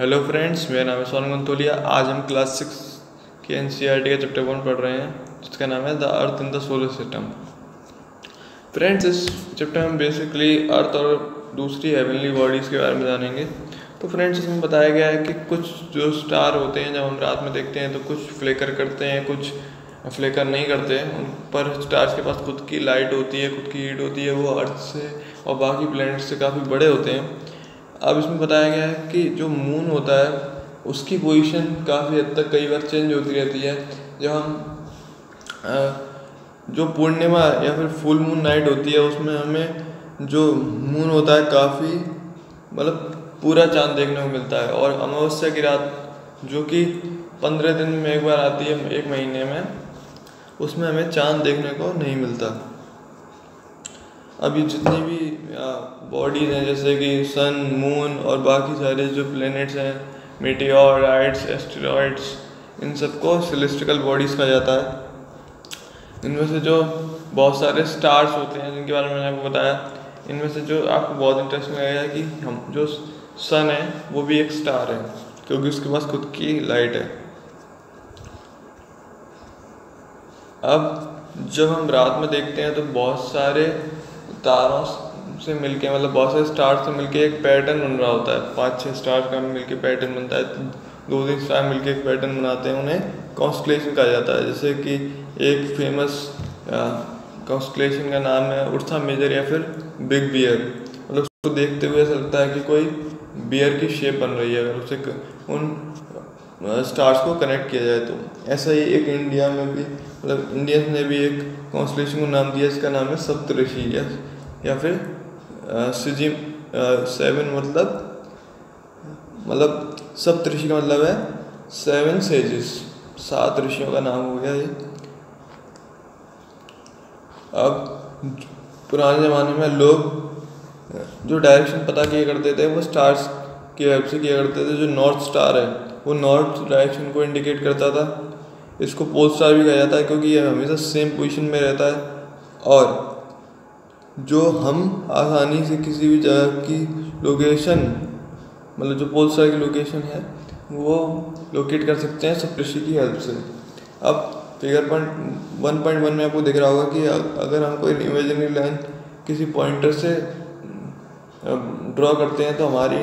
Hello friends मेरा नाम है सोनम गंतोलिया आज हम क्लास सिक्स के एन का चैप्टर वन पढ़ रहे हैं, जिसका नाम है the earth in the solar system friends इस चैप्टर में बेसिकली अर्थ और दूसरी हेवनली बॉडीज़ के बारे में जानेंगे। तो फ्रेंड्स इसमें बताया गया है कि कुछ जो स्टार होते हैं, जब हम रात में देखते हैं तो कुछ फ्लेकर करते हैं, कुछ फ्लेकर नहीं करते। उन पर स्टार्स के पास खुद की लाइट होती है, खुद की हीट होती है, वो अर्थ से और बाकी प्लैनेट से काफ़ी बड़े होते हैं। अब इसमें बताया गया है कि जो मून होता है, उसकी पोजीशन काफ़ी हद तक कई बार चेंज होती रहती है। जब हम जो पूर्णिमा या फिर फुल मून नाइट होती है, उसमें हमें जो मून होता है, काफ़ी मतलब पूरा चाँद देखने को मिलता है। और अमावस्या की रात, जो कि पंद्रह दिन में एक बार आती है, एक महीने में, उसमें हमें चाँद देखने को नहीं मिलता। अभी जितनी भी बॉडीज़ हैं, जैसे कि सन मून और बाकी सारे जो प्लैनेट्स हैं मीटियोराइड्स एस्टेरॉइड्स इन सबको सेलेस्टिकल बॉडीज़ कहा जाता है। इनमें से जो बहुत सारे स्टार्स होते हैं, जिनके बारे में मैंने आपको बताया, इनमें से जो आपको बहुत इंटरेस्टिंग लगेगा कि हम जो सन है, वो भी एक स्टार है, क्योंकि उसके पास खुद की लाइट है। अब जब हम रात में देखते हैं तो बहुत सारे तारों से मिलके मतलब बहुत सारे स्टार से मिलके एक पैटर्न बन रहा होता है। पाँच छः स्टार का मिलके पैटर्न बनता है। दो, तीन स्टार मिलके एक पैटर्न बनाते हैं, उन्हें कॉन्स्टलेशन कहा जाता है। जैसे कि एक फ़ेमस कॉन्स्टलेशन का नाम है उर्था मेजर या फिर बिग बियर। मतलब उसको देखते हुए ऐसा लगता है कि कोई बियर की शेप बन रही है। अगर उसे उन स्टार्स को कनेक्ट किया जाए तो। ऐसा ही एक इंडिया में भी मतलब इंडियंस ने भी एक कॉन्स्टलेशन को नाम दिया इसका नाम है सप्तऋषि या, या फिर सिजिम सेवन मतलब मतलब सप्तऋषि का मतलब है सेवन सेजिस सात ऋषियों का नाम हो गया ये। अब पुराने ज़माने में लोग जो डायरेक्शन पता किया करते थे वो स्टार्स की हेल्प से किया करते थे जो नॉर्थ स्टार है। वो नॉर्थ डायरेक्शन को इंडिकेट करता था। इसको पोल स्टार भी कहा जाता है क्योंकि ये हमेशा सेम पोजीशन में रहता है। और जो हम आसानी से किसी भी जगह की लोकेशन मतलब जो पोल स्टार की लोकेशन है, वो लोकेट कर सकते हैं सप्रेशी की हेल्प से। अब figure point one point one में आपको दिख रहा होगा कि अगर हम कोई इमेजनरी लाइन किसी पॉइंटर से ड्रॉ करते हैं तो हमारी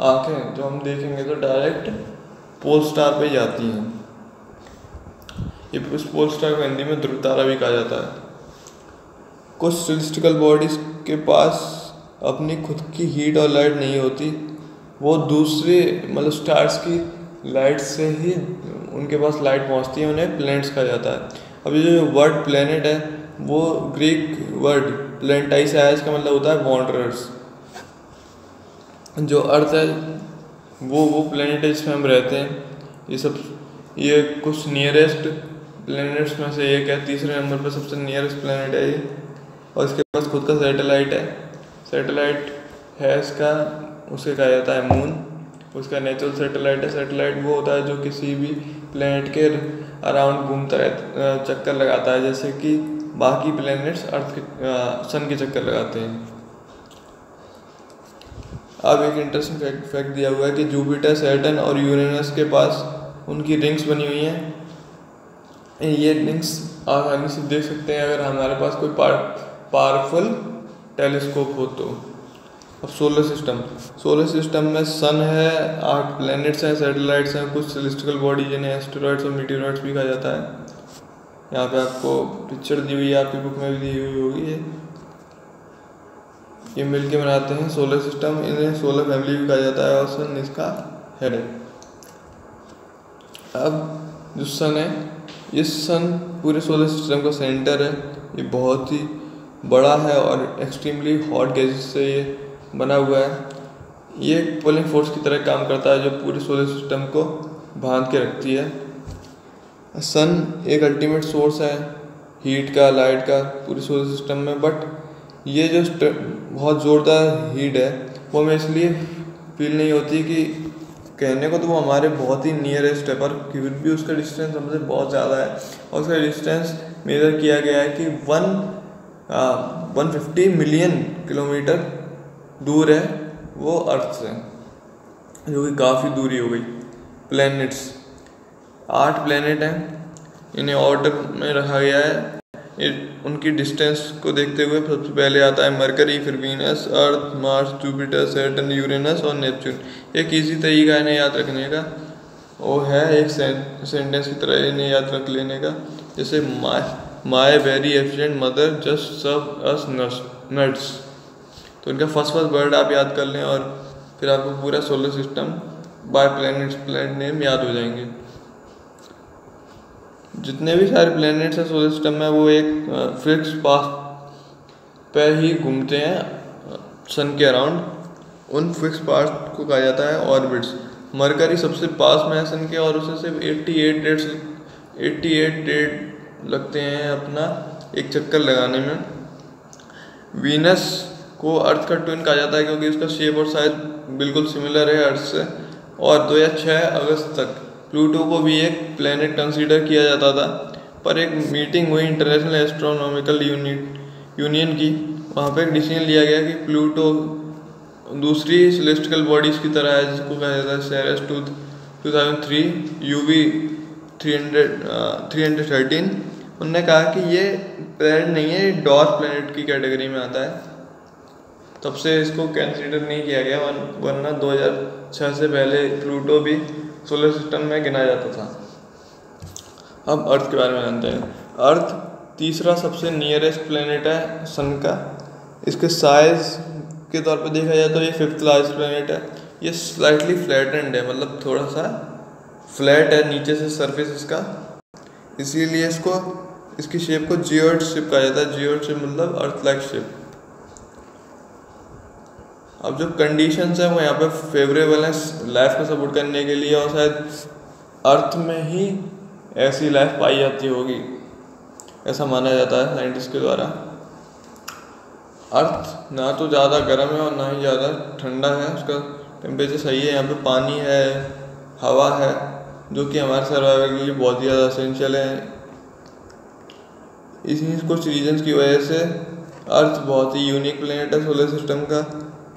आँखें जो हम देखेंगे तो डायरेक्ट पोल स्टार पे जाती हैं। ये उस पोल स्टार को हिंदी में ध्रुव तारा भी कहा जाता है। कुछ सिलिस्टिकल बॉडीज के पास अपनी खुद की हीट और लाइट नहीं होती। वो दूसरे मतलब स्टार्स की लाइट से ही उनके पास लाइट पहुँचती है, उन्हें प्लैनेट्स कहा जाता है। अब ये जो वर्ड प्लैनेट है, वो ग्रीक वर्ड प्लेंटाइस आया इसका मतलब होता है वॉन्डरर्स जो अर्थ है वो वो प्लेनेट है जिसमें हम रहते हैं। ये सब, ये कुछ नियरेस्ट प्लैनेट्स में से एक है, तीसरे नंबर पर सबसे नियरेस्ट प्लैनेट है ये। और इसके पास खुद का सैटेलाइट है। सैटेलाइट है इसका उसे कहा जाता है मून उसका नेचुरल सैटेलाइट है। सैटेलाइट वो होता है जो किसी भी प्लैनेट के अराउंड घूमता है चक्कर लगाता है। जैसे कि बाकी प्लैनेट्स अर्थ के सन के चक्कर लगाते हैं। अब एक इंटरेस्टिंग फैक्ट फैक्ट दिया हुआ है कि जुपिटर सैटर्न और यूरेनस के पास उनकी रिंग्स बनी हुई हैं। ये रिंग्स आसानी से देख सकते हैं अगर हमारे पास कोई पार पावरफुल टेलीस्कोप हो तो। अब सोलर सिस्टम सोलर सिस्टम में सन है, आठ प्लैनेट्स हैं सैटेलाइट्स हैं, कुछ सेलेस्टिकल बॉडी जिन्हें एस्टेरॉइड्स और मीटियोराइड्स भी कहा जाता है। यहाँ पे आपको पिक्चर दी हुई है, आपकी बुक में भी दी हुई होगी ये ये मिल के बनाते हैं सोलर सिस्टम इन्हें सोलर फैमिली भी कहा जाता है और सन इसका हेड है। अब जो सन है, ये सन पूरे सोलर सिस्टम का सेंटर है। ये बहुत ही बड़ा है और एक्सट्रीमली हॉट गैसेस से ये बना हुआ है। ये एक पुलिंग फोर्स की तरह काम करता है जो पूरे सोलर सिस्टम को बाँध के रखती है। सन एक अल्टीमेट सोर्स है हीट का लाइट का पूरे सोलर सिस्टम में बट ये जो बहुत ज़ोरदार हीट है, वो हमें इसलिए फील नहीं होती कि कहने को तो वो हमारे बहुत ही नियरेस्ट है, पर फिर भी उसका डिस्टेंस हमसे बहुत ज़्यादा है। और उसका डिस्टेंस मेजर किया गया है कि one one fifty million kilometre दूर है वो अर्थ से, जो कि काफ़ी दूरी हो गई प्लैनेट्स आठ प्लैनेट हैं, इन्हें ऑर्डर में रखा गया है। उनकी डिस्टेंस को देखते हुए सबसे पहले आता है मरकरी, फिर Venus, Earth, Mars, Jupiter, Saturn, Uranus और नेपच्यून। एक इजी तरीका इन्हें याद रखने का, वो है एक सेंटेंस की तरह इन्हें याद रख लेने का, जैसे my my very efficient mother, just serve us nuts तो इनका फ़र्स्ट फ़र्स्ट वर्ड आप याद कर लें और फिर आपको पूरा solar system by planets, planet name याद हो जाएँगे। जितने भी सारे प्लैनेट्स हैं सोलर सिस्टम में, वो एक फिक्स पास पे ही घूमते हैं सन के अराउंड उन फिक्स पार्ट को कहा जाता है ऑर्बिट्स मरकरी सबसे पास में है सन के और उसे सिर्फ़ 88 डेट्स 88 डेट लगते हैं अपना एक चक्कर लगाने में। वीनस को अर्थ का ट्विन कहा जाता है क्योंकि उसका शेप और साइज़ बिल्कुल सिमिलर है अर्थ से, और 2006 अगस्त तक। प्लूटो को भी एक प्लेनेट कंसीडर किया जाता था, पर एक मीटिंग हुई इंटरनेशनल एस्ट्रोनॉमिकल यूनिट यूनियन की। वहाँ पर एक डिसीज़न लिया गया कि प्लूटो दूसरी सेलेस्टिकल बॉडीज की तरह है, जिसको कहा जाता है Sirius two two thousand three U V three hundred three hundred thirteen उनने कहा कि ये प्लेनेट नहीं है डॉर्थ प्लेनेट की कैटेगरी में आता है। तब से इसको कंसीडर नहीं किया गया वरना 2006 से पहले प्लूटो भी सोलर सिस्टम में गिना जाता था। अब अर्थ के बारे में जानते हैं। अर्थ तीसरा सबसे नियरेस्ट प्लेनेट है सन का। इसके साइज़ के तौर पे देखा जाए तो ये फिफ्थ लार्जेस्ट प्लेनेट है। ये स्लाइटली फ्लैटेंड है मतलब थोड़ा सा फ्लैट है, नीचे से सरफेस इसका। इसीलिए इसको, इसकी शेप को जियोड शेप कहा जाता है। जियोड शेप मतलब अर्थ लाइक शेप अब जो कंडीशंस हैं, वो यहाँ पे फेवरेबल हैं लाइफ को सपोर्ट करने के लिए और शायद अर्थ में ही ऐसी लाइफ पाई जाती होगी। ऐसा माना जाता है साइंटिस्ट के द्वारा। अर्थ ना तो ज़्यादा गर्म है और ना ही ज़्यादा ठंडा है। उसका टेम्परेचर सही है। यहाँ पे पानी है, हवा है, जो कि हमारे सर्वाइवल के लिए बहुत ही ज़्यादा असेंशियल है। इसी कुछ रीजन्स की वजह से अर्थ बहुत ही यूनिक प्लेनेट है सोलर सिस्टम का।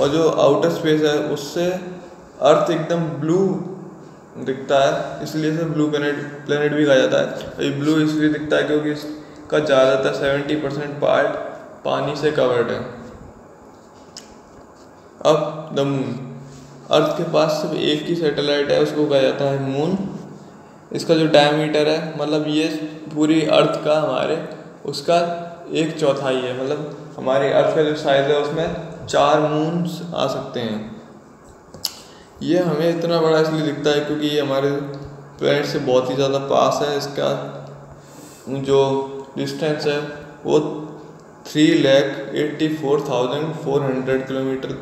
और जो आउटर स्पेस है, उससे अर्थ एकदम ब्लू दिखता है। इसलिए इसे ब्लू प्लेनेट प्लेनेट भी कहा जाता है। ये ब्लू इसलिए दिखता है क्योंकि इसका ज़्यादातर सेवेंटी परसेंट पार्ट पानी से कवर्ड है। अब द मून अर्थ के पास सिर्फ़ एक ही सैटेलाइट है, उसको कहा जाता है मून इसका जो डायमीटर है मतलब ये पूरी अर्थ का हमारे, उसका एक चौथाई है। मतलब हमारे अर्थ का जो साइज़ है, उसमें चार मून्स आ सकते हैं। ये हमें इतना बड़ा इसलिए दिखता है क्योंकि ये हमारे प्लेनेट से बहुत ही ज़्यादा पास है। इसका जो डिस्टेंस है, वो three lakh eighty four thousand four hundred kilometre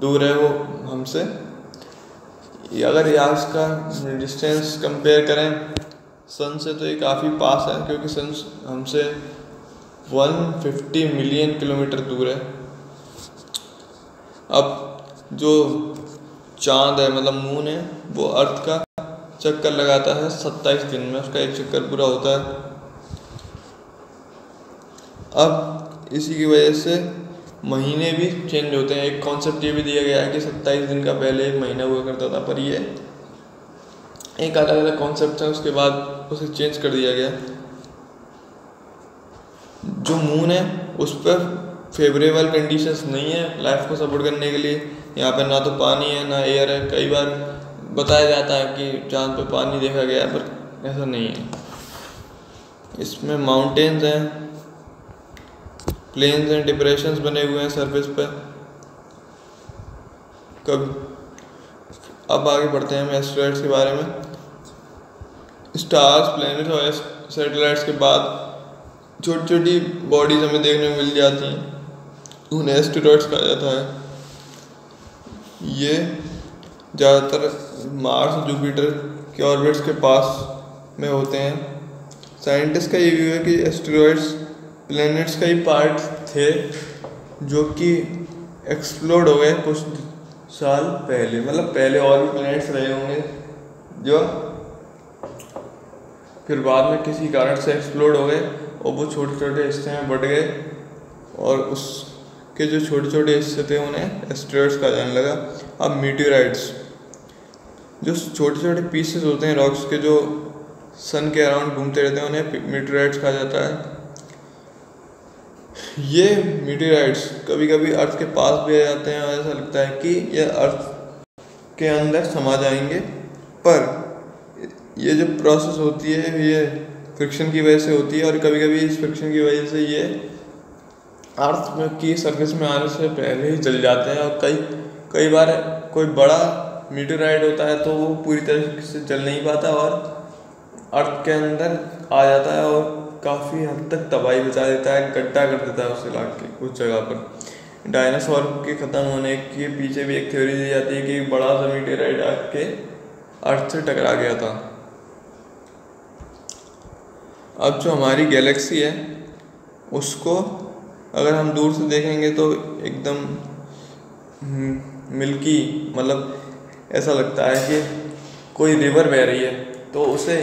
दूर है वो हमसे। अगर यहाँ इसका डिस्टेंस कंपेयर करें सन से तो ये काफ़ी पास है, क्योंकि सन हमसे 150 मिलियन किलोमीटर दूर है। अब जो चाँद है मतलब मून है, वो अर्थ का चक्कर लगाता है सत्ताईस दिन में, उसका एक चक्कर पूरा होता है। अब इसी की वजह से महीने भी चेंज होते हैं। एक कॉन्सेप्ट ये भी दिया गया है कि सत्ताईस दिन का पहले एक महीना हुआ करता था, पर ये एक अलग अलग कॉन्सेप्ट है, उसके बाद उसे चेंज कर दिया गया। जो मून है, उस पर फेवरेबल कंडीशंस नहीं है लाइफ को सपोर्ट करने के लिए। यहाँ पे ना तो पानी है, ना एयर है। कई बार बताया जाता है कि चाँद पे पानी देखा गया है पर ऐसा नहीं है। इसमें माउंटेन्स हैं प्लेन्स हैं डिप्रेशंस बने हुए हैं सरफेस पर कब, अब आगे बढ़ते हैं हम एस्ट्रॉइड्स के बारे में। स्टार्स प्लैनेट और सैटेलाइट्स के बाद छोटी छोटी बॉडीज हमें देखने को मिल जाती हैं। उन्हें एस्टेरॉइड्स कहा जाता है। ये ज़्यादातर मार्स जुपिटर के ऑर्बिट्स के पास में होते हैं। साइंटिस्ट का ये व्यू है कि एस्टेरॉइड्स प्लैनेट्स का ही पार्ट थे, जो कि एक्सप्लोड हो गए कुछ साल पहले। मतलब पहले और भी प्लैनेट्स रहे होंगे, जो फिर बाद में किसी कारण से एक्सप्लोड हो गए और वो छोटे छोटे हिस्से में बढ़ गए और उस के जो छोटे छोटे हिस्से थे, उन्हें एस्ट्रॉइड्स कहा जाने लगा। अब मीटियोराइट्स जो छोटे छोटे पीसेस होते हैं रॉक्स के जो सन के अराउंड घूमते रहते हैं, उन्हें मीटराइट्स कहा जाता है। ये मीटराइट्स कभी कभी अर्थ के पास भी आ जाते हैं, और ऐसा लगता है कि ये अर्थ के अंदर समा जाएँगे। पर ये जो प्रोसेस होती है, ये फ्रिक्शन की वजह से होती है, और कभी कभी इस फ्रिक्शन की वजह से ये अर्थ में की सर्विस में आने से पहले ही जल जाते हैं और कई कई बार कोई बड़ा मीटराइड होता है तो वो पूरी तरह से जल नहीं पाता और अर्थ के अंदर आ जाता है और काफ़ी हद तक तबाही बचा देता है, गड्ढा कर देता है उस इलाके, उस जगह पर। डायनासोर के ख़त्म होने के पीछे भी एक थ्योरी दी जाती है कि बड़ा सा मीटराइड आके अर्थ से टकरा गया था। अब जो हमारी गैलेक्सी है, उसको अगर हम दूर से देखेंगे तो एकदम मिल्की मतलब ऐसा लगता है कि कोई रिवर बह रही है। तो उसे,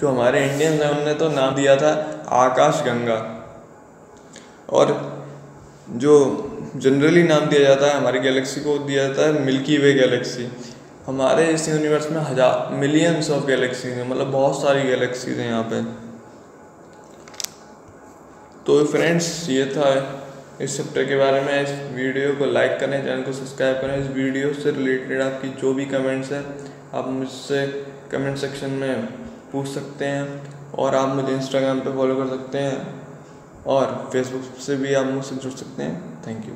जो हमारे इंडियंस हैं उनने तो नाम दिया था, आकाश गंगा। और जो जनरली नाम दिया जाता है, हमारी गैलेक्सी को दिया जाता है मिल्की वे गैलेक्सी। हमारे इस यूनिवर्स में हज़ार, मिलियंस ऑफ़ गैलेक्सीज हैं मतलब बहुत सारी गैलेक्सीज हैं यहाँ पे। तो फ्रेंड्स ये था इस चैप्टर के बारे में। इस वीडियो को लाइक करें चैनल को सब्सक्राइब करें इस वीडियो से रिलेटेड आपकी जो भी कमेंट्स हैं, आप मुझसे कमेंट सेक्शन में पूछ सकते हैं और आप मुझे इंस्टाग्राम पे फॉलो कर सकते हैं और फेसबुक से भी आप मुझसे जुड़ सकते हैं। Thank you